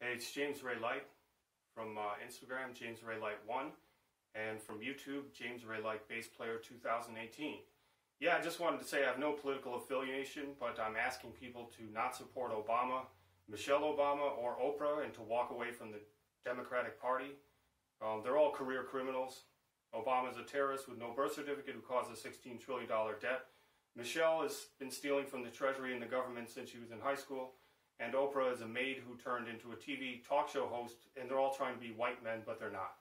Hey, it's James Ray Light from uh, Instagram, James Ray Light 1, and from YouTube, James Ray Light Bass Player 2018. Yeah, I just wanted to say I have no political affiliation, but I'm asking people to not support Obama, Michelle Obama, or Oprah, and to walk away from the Democratic Party. Um, they're all career criminals. Obama's a terrorist with no birth certificate who caused a $16 trillion debt. Michelle has been stealing from the Treasury and the government since she was in high school and Oprah is a maid who turned into a TV talk show host, and they're all trying to be white men, but they're not.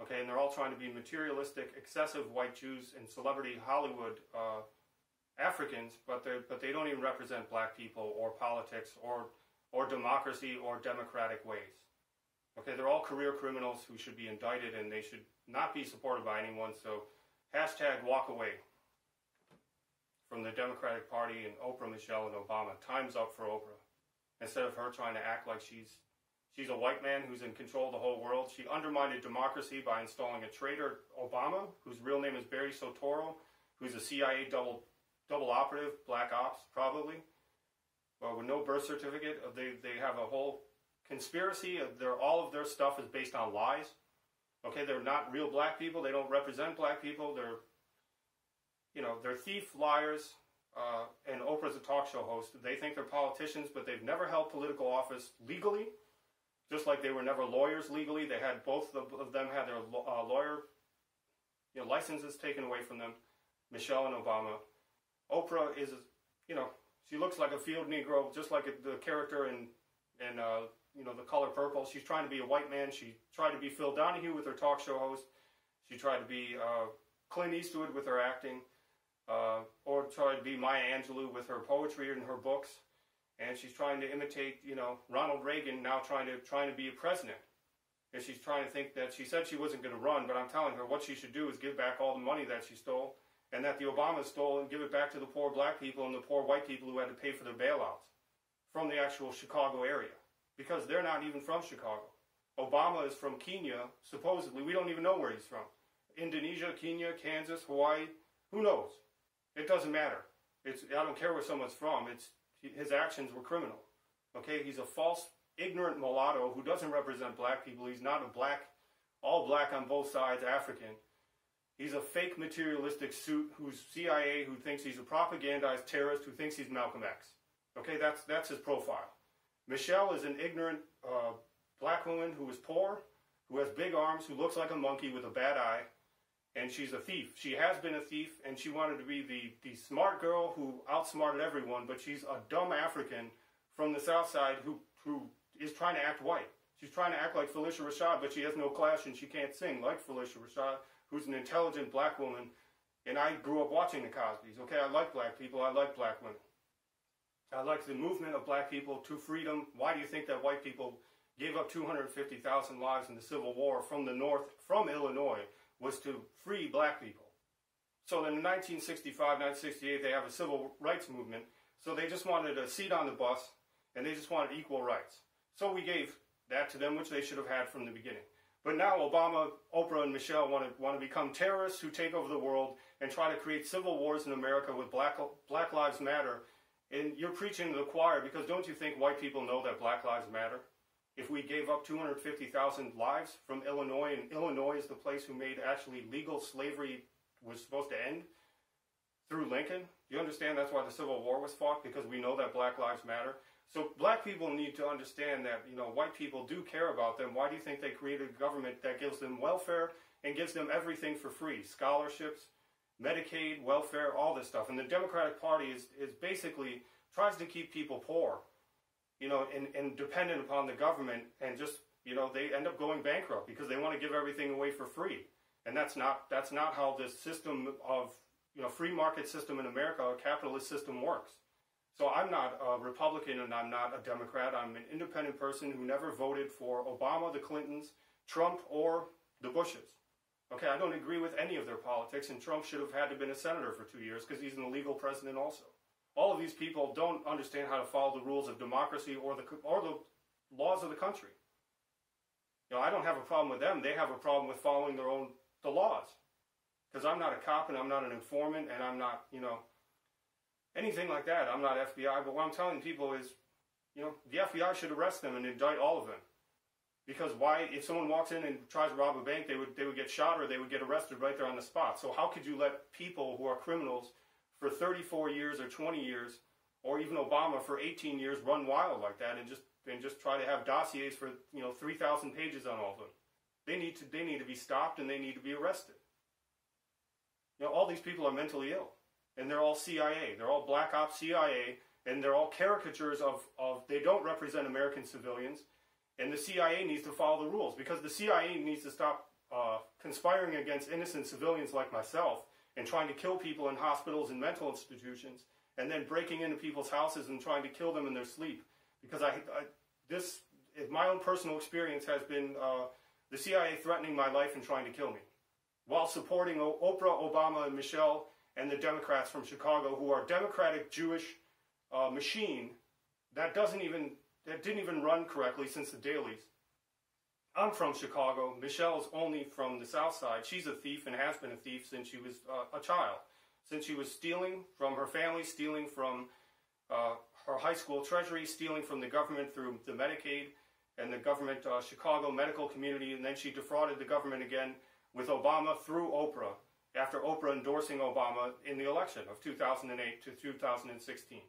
Okay, and they're all trying to be materialistic, excessive white Jews and celebrity Hollywood uh, Africans, but they but they don't even represent black people or politics or or democracy or democratic ways. Okay, they're all career criminals who should be indicted, and they should not be supported by anyone. So, hashtag walk away from the Democratic Party and Oprah, Michelle, and Obama. Time's up for Oprah instead of her trying to act like she's she's a white man who's in control of the whole world. She undermined democracy by installing a traitor, Obama, whose real name is Barry Soetoro, who's a CIA double double operative, black ops probably, well, with no birth certificate. Uh, they they have a whole conspiracy. Uh, their all of their stuff is based on lies. Okay, they're not real black people. They don't represent black people. They're you know they're thief, liars, uh, and Oprah's a talk show host. They think they're politicians, but they've never held political office legally, just like they were never lawyers legally. They had both of them had their uh, lawyer you know, licenses taken away from them. Michelle and Obama. Oprah is, you know, she looks like a field Negro, just like the character in, in uh, you know, The Color Purple. She's trying to be a white man. She tried to be Phil Donahue with her talk show host. She tried to be uh, Clint Eastwood with her acting uh, or try to be Maya Angelou with her poetry and her books. And she's trying to imitate, you know, Ronald Reagan now trying to trying to be a president. And she's trying to think that she said she wasn't going to run, but I'm telling her what she should do is give back all the money that she stole and that the Obamas stole and give it back to the poor black people and the poor white people who had to pay for their bailouts from the actual Chicago area because they're not even from Chicago. Obama is from Kenya, supposedly. We don't even know where he's from. Indonesia, Kenya, Kansas, Hawaii, who knows? It doesn't matter. It's, I don't care where someone's from. It's, his actions were criminal. Okay, he's a false, ignorant mulatto who doesn't represent black people. He's not a black, all black on both sides, African. He's a fake materialistic suit who's CIA, who thinks he's a propagandized terrorist, who thinks he's Malcolm X. Okay, that's, that's his profile. Michelle is an ignorant uh, black woman who is poor, who has big arms, who looks like a monkey with a bad eye, and she's a thief. She has been a thief, and she wanted to be the, the smart girl who outsmarted everyone, but she's a dumb African from the South Side who, who is trying to act white. She's trying to act like Phylicia Rashad, but she has no class and she can't sing like Phylicia Rashad, who's an intelligent black woman. And I grew up watching the Cosbys. Okay, I like black people. I like black women. I like the movement of black people to freedom. Why do you think that white people gave up 250,000 lives in the Civil War from the North, from Illinois, was to free black people. So in 1965, 1968, they have a civil rights movement. So they just wanted a seat on the bus, and they just wanted equal rights. So we gave that to them, which they should have had from the beginning. But now Obama, Oprah, and Michelle want to, want to become terrorists who take over the world and try to create civil wars in America with Black, Black Lives Matter. And you're preaching to the choir because don't you think white people know that Black Lives Matter? If we gave up 250,000 lives from Illinois, and Illinois is the place who made actually legal slavery was supposed to end through Lincoln. You understand that's why the Civil War was fought? Because we know that black lives matter. So black people need to understand that, you know, white people do care about them. Why do you think they created a government that gives them welfare and gives them everything for free? Scholarships, Medicaid, welfare, all this stuff. And the Democratic Party is, is basically tries to keep people poor you know, and, and dependent upon the government and just, you know, they end up going bankrupt because they want to give everything away for free. And that's not, that's not how this system of, you know, free market system in America, a capitalist system works. So I'm not a Republican and I'm not a Democrat. I'm an independent person who never voted for Obama, the Clintons, Trump, or the Bushes. Okay, I don't agree with any of their politics, and Trump should have had to have been a senator for two years because he's an illegal president also all of these people don't understand how to follow the rules of democracy or the, or the laws of the country. You know, I don't have a problem with them. They have a problem with following their own the laws. Because I'm not a cop and I'm not an informant and I'm not, you know, anything like that. I'm not FBI. But what I'm telling people is, you know, the FBI should arrest them and indict all of them. Because why? If someone walks in and tries to rob a bank, they would they would get shot or they would get arrested right there on the spot. So how could you let people who are criminals for 34 years or 20 years, or even Obama for 18 years, run wild like that and just and just try to have dossiers for you know 3,000 pages on all of them? They need to they need to be stopped and they need to be arrested. You know, all these people are mentally ill, and they're all CIA. They're all black ops CIA, and they're all caricatures of of. They don't represent American civilians and the CIA needs to follow the rules because the CIA needs to stop uh, conspiring against innocent civilians like myself and trying to kill people in hospitals and mental institutions and then breaking into people's houses and trying to kill them in their sleep. Because I, I this, my own personal experience has been uh, the CIA threatening my life and trying to kill me while supporting Oprah, Obama, and Michelle and the Democrats from Chicago who are Democratic Jewish uh, machine that doesn't even that didn't even run correctly since the Daleys. I'm from Chicago. Michelle's only from the South Side. She's a thief and has been a thief since she was uh, a child. Since she was stealing from her family, stealing from uh, her high school treasury, stealing from the government through the Medicaid and the government uh, Chicago medical community, and then she defrauded the government again with Obama through Oprah after Oprah endorsing Obama in the election of 2008 to 2016.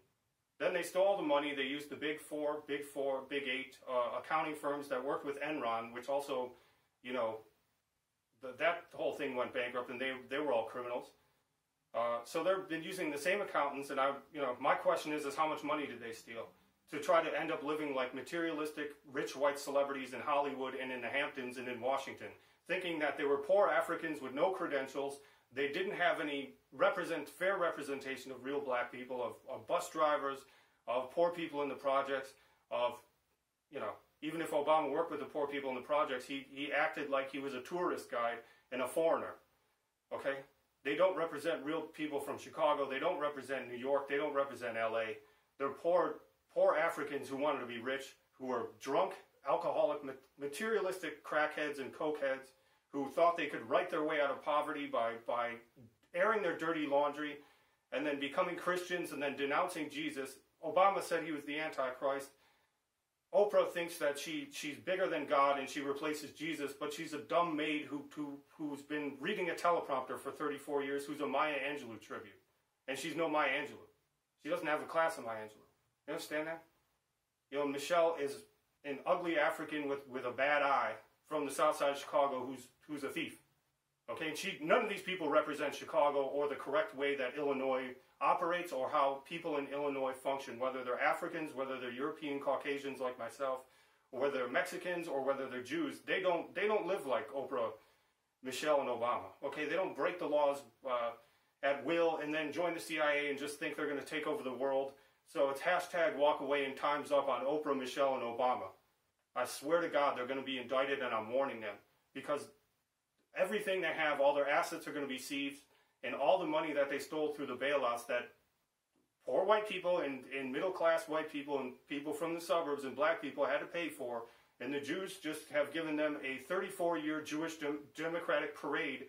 Then they stole the money. They used the big four, big four, big eight uh, accounting firms that worked with Enron, which also, you know, the, that whole thing went bankrupt, and they they were all criminals. Uh, so they've been using the same accountants, and I, you know, my question is, is how much money did they steal to try to end up living like materialistic, rich white celebrities in Hollywood and in the Hamptons and in Washington, thinking that they were poor Africans with no credentials they didn't have any represent fair representation of real black people, of, of bus drivers, of poor people in the projects, of you know, even if Obama worked with the poor people in the projects, he, he acted like he was a tourist guide and a foreigner. Okay? They don't represent real people from Chicago. They don't represent New York. They don't represent LA. They're poor, poor Africans who wanted to be rich, who were drunk, alcoholic, materialistic crackheads and cokeheads who thought they could write their way out of poverty by, by airing their dirty laundry and then becoming Christians and then denouncing Jesus. Obama said he was the Antichrist. Oprah thinks that she, she's bigger than God and she replaces Jesus, but she's a dumb maid who, who, who's been reading a teleprompter for 34 years, who's a Maya Angelou tribute. And she's no Maya Angelou. She doesn't have a class of Maya Angelou. You understand that? You know, Michelle is an ugly African with, with a bad eye the south side of Chicago who's, who's a thief. Okay, and she, none of these people represent Chicago or the correct way that Illinois operates or how people in Illinois function, whether they're Africans, whether they're European Caucasians like myself, or whether they're Mexicans or whether they're Jews. They don't, they don't live like Oprah, Michelle, and Obama. Okay, they don't break the laws uh, at will and then join the CIA and just think they're going to take over the world. So it's hashtag walk away and time's up on Oprah, Michelle, and Obama. I swear to God, they're going to be indicted, and I'm warning them because everything they have, all their assets are going to be seized, and all the money that they stole through the bailouts that poor white people and, and middle class white people and people from the suburbs and black people had to pay for. And the Jews just have given them a 34 year Jewish Democratic parade